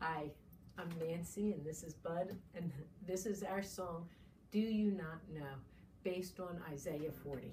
Hi, I'm Nancy and this is Bud and this is our song, Do You Not Know, based on Isaiah 40.